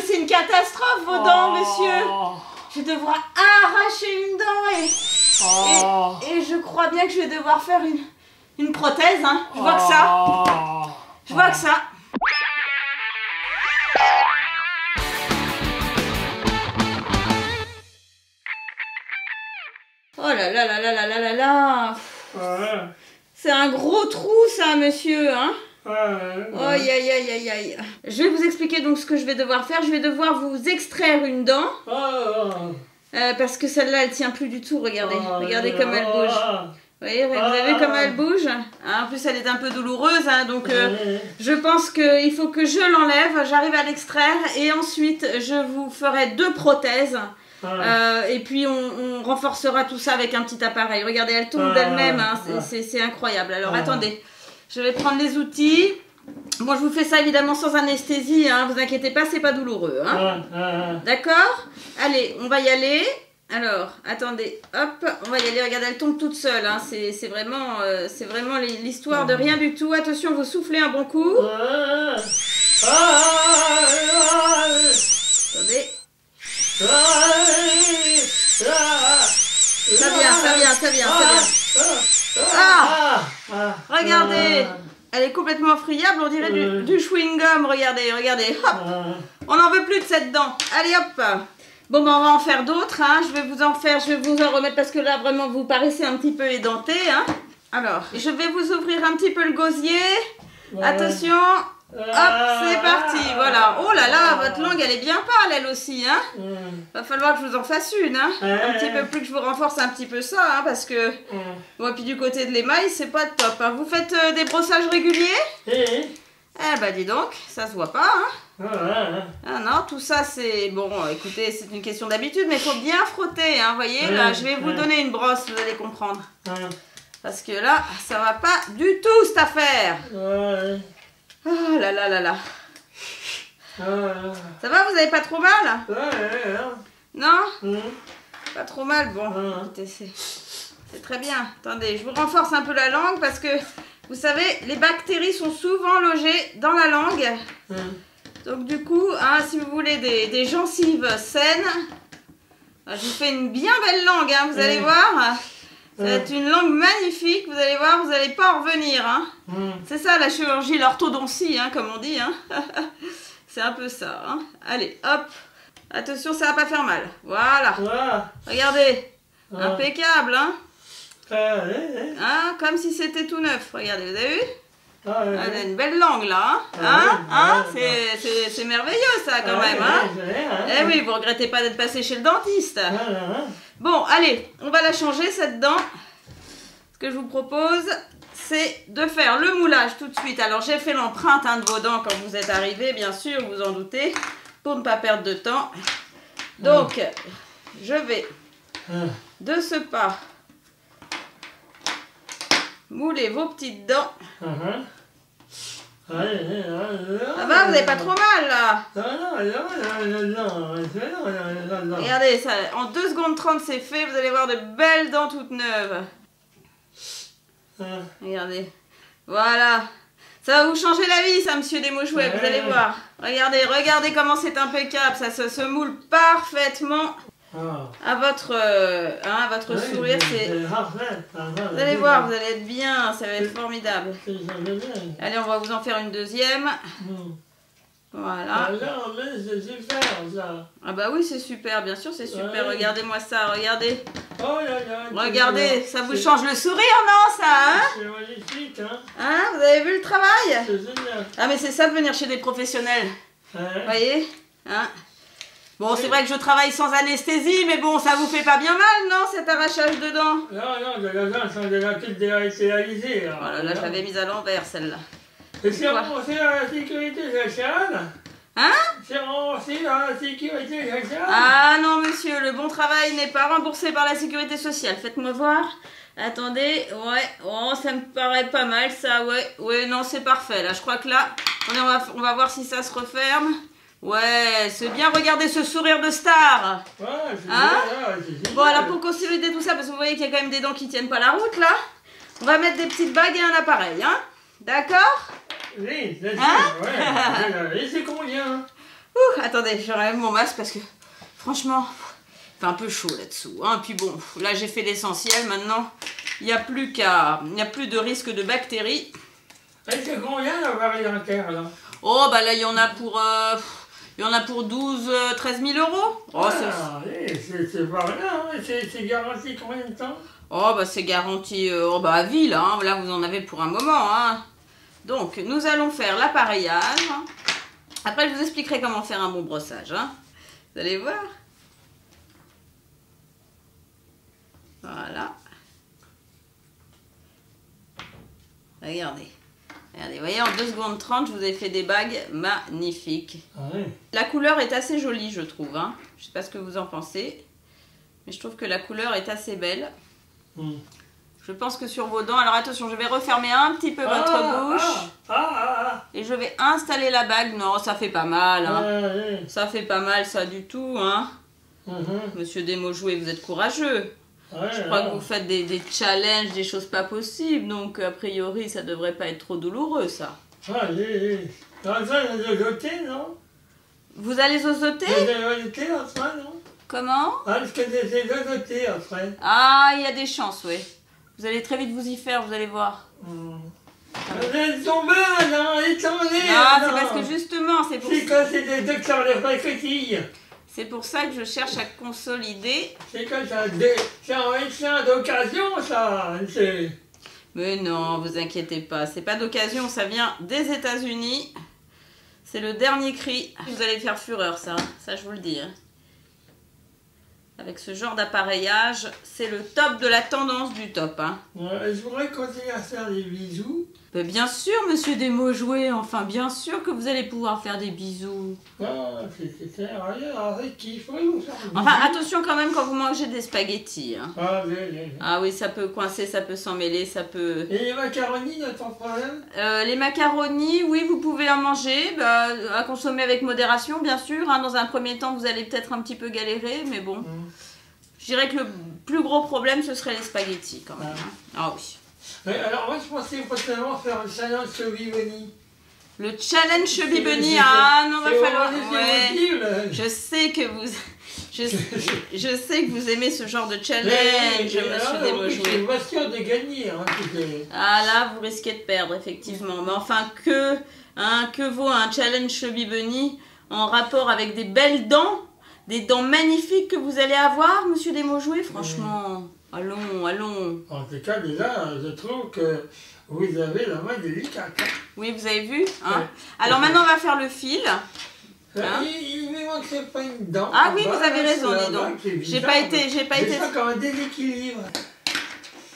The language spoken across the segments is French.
mais c'est une catastrophe vos dents, Oh. monsieur. Je vais devoir arracher une dent et, Oh. et, et je crois bien que je vais devoir faire une, une prothèse. Hein. Je vois que ça. Oh. Je vois que ça. Oh là là là là là là là. C'est un gros trou ça, monsieur. Hein. Aïe aïe aïe aïe aïe. Je vais vous expliquer donc ce que je vais devoir faire. Je vais devoir vous extraire une dent. Oh. euh, parce que celle-là, elle tient plus du tout. Regardez. Oh, Regardez comme elle bouge. Vous voyez, vous avez vu comme elle bouge Hein, En plus, elle est un peu douloureuse. hein, donc, euh, je pense qu'il faut que je l'enlève. J'arrive à l'extraire. Et ensuite, je vous ferai deux prothèses. Euh, et puis on, on renforcera tout ça avec un petit appareil. Regardez, elle tombe Ah, d'elle-même, hein, c'est- ah. incroyable. Alors Ah. attendez, je vais prendre les outils. Bon, je vous fais ça évidemment sans anesthésie, hein, vous inquiétez pas, c'est pas douloureux. Hein. D'accord Allez, on va y aller. Alors, attendez, hop, on va y aller. Regardez, elle tombe toute seule. Hein. C'est c'est vraiment, euh, c'est vraiment l'histoire de rien du tout. Attention, vous soufflez un bon coup. Attendez, ça vient, ça vient, ça vient, ça vient. Ah Regardez, elle est complètement friable, on dirait du, chewing-gum. Regardez, regardez, hop, on n'en veut plus de cette dent. Allez hop. Bon, ben on va en faire d'autres. Hein. Je vais vous en faire, je vais vous en remettre parce que là, vraiment, vous paraissez un petit peu édenté. Hein. Alors, je vais vous ouvrir un petit peu le gosier. Attention. Hop, c'est parti. Voilà. Oh là là, votre langue, elle est bien pâle, elle aussi. Hein. Va falloir que je vous en fasse une. Hein. Un petit peu plus que je vous renforce un petit peu ça. Hein, parce que, bon, puis du côté de l'émail, c'est pas top. Hein. Vous faites euh, des brossages réguliers? Eh bah, dis donc, ça se voit pas. Hein. Ah non, tout ça c'est bon. Écoutez, c'est une question d'habitude, mais il faut bien frotter. Hein, voyez, là, je vais vous donner une brosse, vous allez comprendre. Parce que là, ça va pas du tout cette affaire. Oh là là là là. Ça va, vous avez pas trop mal Non Pas trop mal. Bon, Ouais. écoutez, c'est très bien. Attendez, je vous renforce un peu la langue parce que vous savez, les bactéries sont souvent logées dans la langue. Donc du coup, hein, si vous voulez des, des gencives saines, euh, je vous fais une bien belle langue, hein, vous allez Ouais. voir. Ça va être une langue magnifique, vous allez voir, vous n'allez pas en revenir. Hein. C'est ça la chirurgie, l'orthodontie, hein, comme on dit. Hein. C'est un peu ça. Hein. Allez, hop. Attention, ça va pas faire mal. Voilà. Regardez. Impeccable, hein. Hein, Comme si c'était tout neuf. Regardez, vous avez vu? Ah, Elle a une belle langue là. Hein, Ah hein, oui, hein C'est- merveilleux ça quand même. Hein eh oui, vous regrettez pas d'être passé chez le dentiste. Bon, allez, on va la changer cette dent. Ce que je vous propose, c'est de faire le moulage tout de suite. Alors, j'ai fait l'empreinte hein, de vos dents quand vous êtes arrivés, bien sûr, vous en doutez, pour ne pas perdre de temps. Donc, je vais de ce pas mouler vos petites dents. Ça va, vous n'avez pas trop mal là Regardez, ça, en 2 secondes 30 c'est fait, vous allez voir de belles dents toutes neuves. Regardez. Voilà. Ça va vous changer la vie, ça, monsieur Desmouchouets, vous allez voir. Regardez, regardez comment c'est impeccable. Ça se moule parfaitement à votre, euh, hein, à votre sourire. C'est... Vous allez voir, vous allez être bien, ça va être formidable. Allez, on va vous en faire une deuxième. Voilà. c'est super ça. Ah bah oui, c'est super, bien sûr, c'est super. Ouais. Regardez-moi ça, regardez. Oh là là. Regardez, ça vous change le sourire, non, ça, hein C'est magnifique, hein. Hein, vous avez vu le travail C'est génial. Ah mais c'est ça de venir chez des professionnels, vous voyez Hein Bon, c'est vrai que je travaille sans anesthésie, mais bon, ça vous fait pas bien mal, non, cet arrachage de dents? Non, non, de la dent, déjà là. Oh là je l'avais mise à l'envers, celle-là. Et c'est remboursé dans la sécurité sociale Hein? C'est remboursé dans la sécurité sociale Ah non, monsieur, le bon travail n'est pas remboursé par la sécurité sociale. Faites-moi voir. Attendez, ouais, oh, ça me paraît pas mal, ça, ouais, ouais, non, c'est parfait, là, je crois que là, on va, on va voir si ça se referme. Ouais, c'est bien, regardez ce sourire de star Ouais, c'est Hein. Bon, alors, pour consolider tout ça, parce que vous voyez qu'il y a quand même des dents qui tiennent pas la route, là, on va mettre des petites bagues et un appareil, hein D'accord? Oui, c'est sûr, Hein? ouais. C'est combien Ouh, attendez, j'enlève mon masque parce que franchement, il fait un peu chaud là-dessous. Hein. Puis bon, là j'ai fait l'essentiel. Maintenant, il n'y a plus qu'à, il n'y a plus de risque de bactéries. Et c'est combien la variantaire là? Oh bah là il y en a pour, euh, il y en a pour 12, euh, 13 000 euros. Oh, c'est- Ah, eh, c'est pas rien, hein. c'est garanti combien de temps? Oh bah c'est garanti euh, oh, bah à vie là, hein. là vous en avez pour un moment. Hein. Donc nous allons faire l'appareillage. Après je vous expliquerai comment faire un bon brossage. hein. Vous allez voir. Voilà. Regardez. Regardez, vous voyez en 2 secondes 30 je vous ai fait des bagues magnifiques. Ah, oui. La couleur est assez jolie je trouve. Hein. Je sais pas ce que vous en pensez. Mais je trouve que la couleur est assez belle. Hmm. Je pense que sur vos dents, alors attention, je vais refermer un petit peu votre Ah, bouche Ah, ah, et je vais installer la bague. Non, ça fait pas mal, ah, hein. ah, oui. Ça fait pas mal, ça du tout, hein. Mhm. Monsieur Desmojoué, vous êtes courageux. Ouais, Je crois ah. que vous faites des, des challenges, des choses pas possibles, donc a priori, ça devrait pas être trop douloureux, ça. Ah, oui. Dans ça, des jetés, non? Vous allez zozoter Il y a des jetés en soi, non? Comment? Ah, parce que des jetés après. Ah, il y a des chances, oui. Vous allez très vite vous y faire, vous allez voir. Sont bonnes, hein, elles sont bonnes, Ah, c'est non. parce que justement, c'est pour, C'est quand c'est des docteurs de paquetilles. C'est pour ça que je cherche à consolider C'est quand ça, c'est un médecin d'occasion, ça. Mais non, vous inquiétez pas, c'est pas d'occasion, ça vient des États-Unis. C'est le dernier cri. Vous allez faire fureur, ça, ça je vous le dis. hein. Avec ce genre d'appareillage, c'est le top de la tendance du top. Hein. Ouais, je voudrais continuer à faire des bisous. Mais bien sûr, monsieur Desmojoué, enfin bien sûr que vous allez pouvoir faire des bisous. Non, c'est c'est faire des bisous. Enfin, attention quand même quand vous mangez des spaghettis. hein. Ah, oui, oui, oui. Ah oui, ça peut coincer, ça peut s'en mêler, ça peut... Et les macaronis, de problème Euh, les macaronis, oui, vous pouvez en manger, bah, à consommer avec modération, bien sûr. hein. Dans un premier temps, vous allez peut-être un petit peu galérer, mais bon. Hmm. Je dirais que le plus gros problème, ce serait les spaghettis, quand même. hein. Ah oui. Ouais, alors moi, je pensais potentiellement faire un challenge sur Vivoni. Le challenge Chubby Bunny, ah non, va falloir... Ouais. Je sais que vous... Je, je sais que vous aimez ce genre de challenge, Mais- là, en plus, Desmojoué. C'est pas sûr de gagner. Hein, Ah là, vous risquez de perdre, effectivement. Mais enfin, que, hein, que vaut un challenge Chubby Bunny en rapport avec des belles dents, des dents magnifiques que vous allez avoir, monsieur Desmojoué Franchement, allons, allons. En tout cas, déjà, je trouve que vous avez la main délicate. hein. Oui, vous avez vu hein. Alors maintenant, on va faire le fil. Euh, Hein il, me manquerait pas une dent. Ah en oui, bas, vous avez raison, dis donc. J'ai pas été, j'ai pas été. comme un déséquilibre.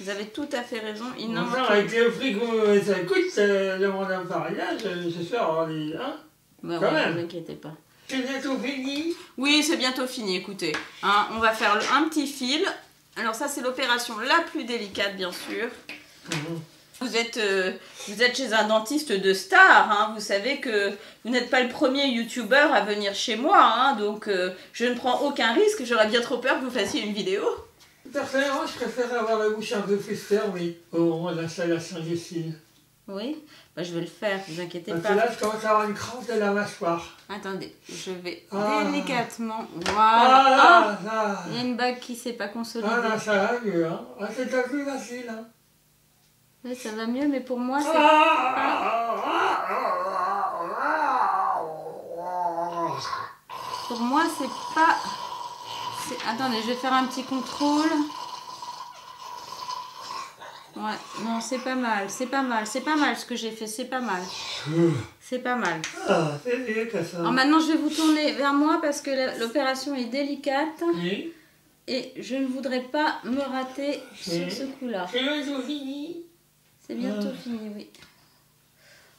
Vous avez tout à fait raison. Il n'en manque avec le prix que ça coûte, euh, le mon appareillage, euh, j'espère avoir les. Hein Bah quand ouais, même. ne vous inquiétez pas. C'est bientôt fini. Oui, c'est bientôt fini, écoutez. Hein, on va faire un petit fil. Alors ça, c'est l'opération la plus délicate, bien sûr. Mhm. Vous êtes, euh, vous êtes chez un dentiste de star, hein. vous savez que vous n'êtes pas le premier youtubeur à venir chez moi, hein. donc euh, je ne prends aucun risque, j'aurais bien trop peur que vous fassiez une vidéo. Personnellement, je préfère avoir la bouche un peu plus fermée au moment de l'installation des cils. Oui, bah, je vais le faire, vous inquiétez Parce pas. que là, je commence à avoir une crampe de la mâchoire. Attendez, je vais Ah. délicatement, Ah, voilà. Ah, là, là. il y a une bague qui s'est pas consolidée. Ah, là, ça va mieux, hein. Ah, c'est déjà plus facile, hein. Ça va mieux, mais pour moi, c'est... Pour moi, c'est pas. Attendez, je vais faire un petit contrôle. Ouais, non, c'est pas mal, c'est pas mal, c'est pas mal ce que j'ai fait, c'est pas mal. C'est pas mal. Ah, c'est mieux que ça. Alors maintenant, je vais vous tourner vers moi parce que l'opération est délicate Oui. et je ne voudrais pas me rater sur ce coup-là. C'est bientôt fini. C'est bientôt Ah. fini, oui.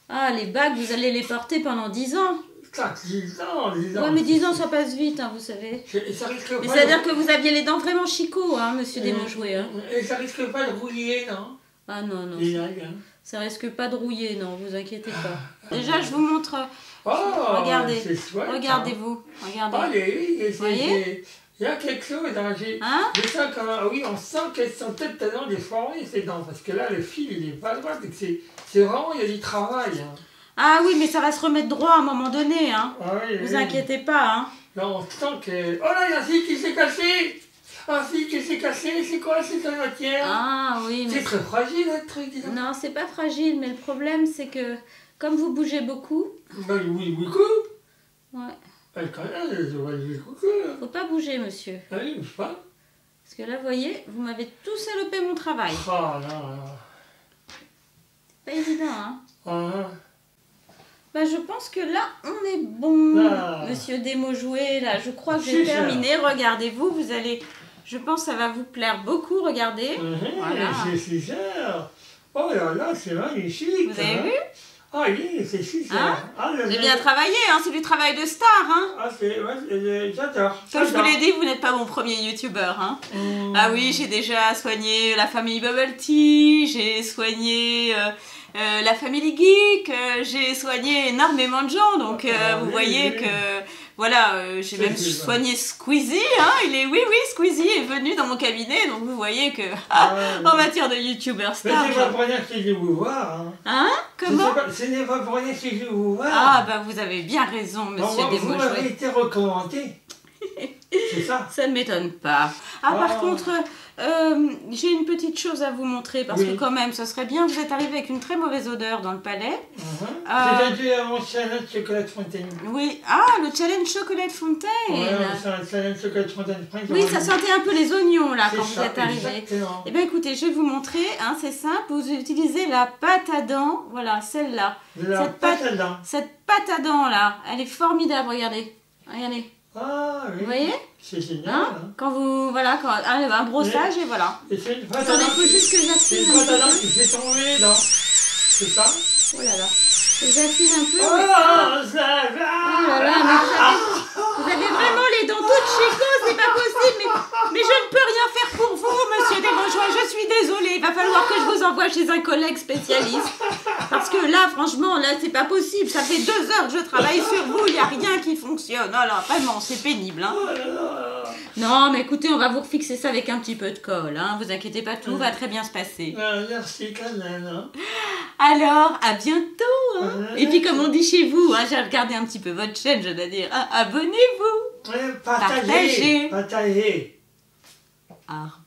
Ah, les bagues, vous allez les porter pendant 10 ans. Ça, 10 ans, 10 ans. Ouais, mais 10 ans, ça passe vite, hein, vous savez. Et ça risque pas c'est-à-dire de... que vous aviez les dents vraiment chicots, hein, monsieur Euh, Desmojoué. Hein. Et ça risque pas de rouiller, non? Ah non, non, algues, hein. ça risque pas de rouiller, non, vous inquiétez pas. Déjà, je vous montre. Oh, Regardez. chouette. hein. Regardez-vous, Ah, regardez. c'est- Voyez? Il y a quelque chose, hein, j'ai... Hein? ça, quand oui, on sent qu'elles sont peut-être tellement déformées, ces dents, parce que là, le fil, il est pas droit, c'est vraiment, il y a du travail. hein. Ah oui, mais ça va se remettre droit à un moment donné, hein. Ah oui, Vous oui. inquiétez pas, hein. Non, on sent que... Oh là, il y a un fil qui s'est cassé Un fil qui s'est cassé, c'est quoi cette matière Ah oui, C'est mais... très fragile, le truc, dis donc. Non, c'est pas fragile, mais le problème, c'est que comme vous bougez beaucoup, Ben oui, coucou ouais, Elle connaît, je vois le coucou. faut pas bouger, monsieur. Ah oui, je sais pas. Parce que là, vous voyez, vous m'avez tout salopé mon travail. Oh là là. Pas évident, hein. Ah, Bah, je pense que là, on est bon. Ah. Monsieur Démo joué, là, je crois que j'ai terminé. Regardez-vous, vous allez... Je pense que ça va vous plaire beaucoup, regardez. Voilà. C'est super. Oh là là, c'est magnifique. Vous avez hein. vu? Ah oui, c'est super. Hein? Ah, Vous le- avez bien travaillé, hein, c'est du travail de star, hein. Ah, c'est... Ouais, c'est- j'adore. Comme je vous l'ai dit, vous n'êtes pas mon premier youtubeur, hein. Mmh. Ah oui, j'ai déjà soigné la famille Bubble Tea, j'ai soigné euh, euh, la famille Geek, euh, j'ai soigné énormément de gens, donc euh, Ah, vous oui, voyez oui. que voilà, j'ai C'est même soigné Squeezie, hein, il est oui oui Squeezie est venu dans mon cabinet, donc vous voyez que Ah, en matière de youtubeur Mais star, c'est pas pour rien que je vais vous voir. Hein. hein, comment sais pas- pour rien que je vais vous voir. Ah bah vous avez bien raison, Bon, Monsieur moi, vous m'avez été recommandé. C'est ça. Ça ne m'étonne pas. Ah, par Oh. contre, euh, j'ai une petite chose à vous montrer parce Oui. que quand même, ce serait bien. Vous êtes arrivé avec une très mauvaise odeur dans le palais. Mhm. Euh, C'est dû à mon challenge chocolat fontaine. Oui. Ah, le challenge chocolat de fontaine. Ouais, un challenge chocolat fontaine. oui, ça sentait un peu les oignons là quand vous êtes arrivé. Eh bien, écoutez, je vais vous montrer. Hein, c'est simple. Vous utilisez la pâte à dents. Voilà, celle-là. De Cette pâte pâte- à dents. Cette pâte à dents là, elle est formidable. Regardez. Regardez. Ah oui. Vous voyez C'est génial. Hein hein. Quand vous. Voilà, quand, un, un brossage et voilà. Et c'est une Attendez, il dents. faut juste que C'est j'affine une un pâte à petit dents peu. qui fait tomber dents. C'est ça Oh là là. J'affine un peu. Oh, mais- ça va Oh là là, mais vous avez, vous avez vraiment dents toutes chicos, c'est pas possible, mais, mais je ne peux rien faire pour vous, monsieur Desmojois, je suis désolée, il va falloir que je vous envoie chez un collègue spécialiste, parce que là, franchement, là, c'est pas possible, ça fait deux heures que je travaille sur vous, il n'y a rien qui fonctionne, oh là, vraiment, c'est pénible, hein. Oh. Non, mais écoutez, on va vous refixer ça avec un petit peu de colle, hein, vous inquiétez pas, tout va très bien se passer. Ah, Merci même. hein. Alors, à bientôt, hein. Ouais. Et puis, comme on dit chez vous, hein, j'ai regardé un petit peu votre chaîne, je dois dire, hein, abonnez-vous Au revoir